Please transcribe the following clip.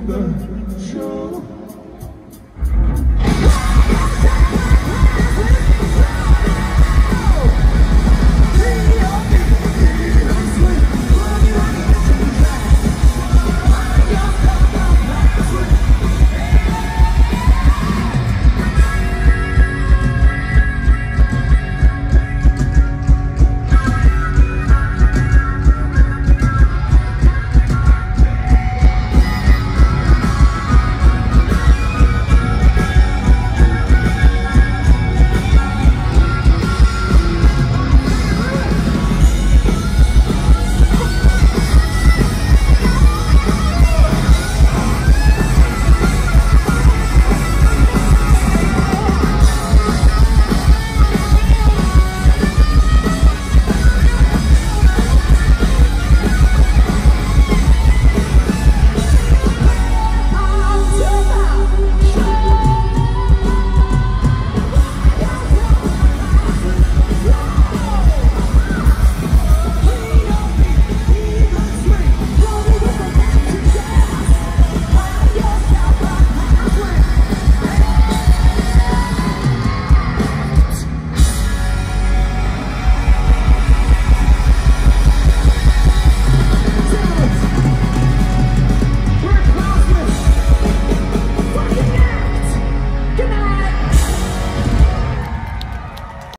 the show.